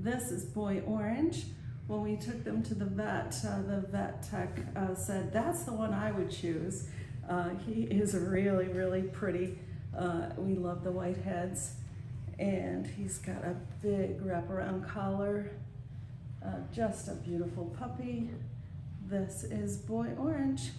This is Boy Orange. When we took them to the vet, uh, the vet tech uh, said, that's the one I would choose. Uh, he is really, really pretty. Uh, we love the white heads. And he's got a big wraparound collar. Uh, just a beautiful puppy. This is Boy Orange.